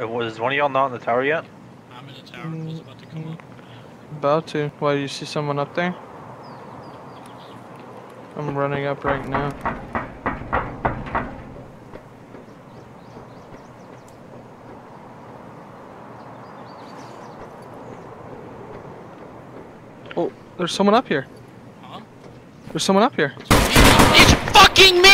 Uh, was one of y'all not in the tower yet? I'm in the tower. Was about to come up. About to. Why, do you see someone up there? I'm running up right now. Oh, there's someone up here. Huh? There's someone up here. It's fucking me!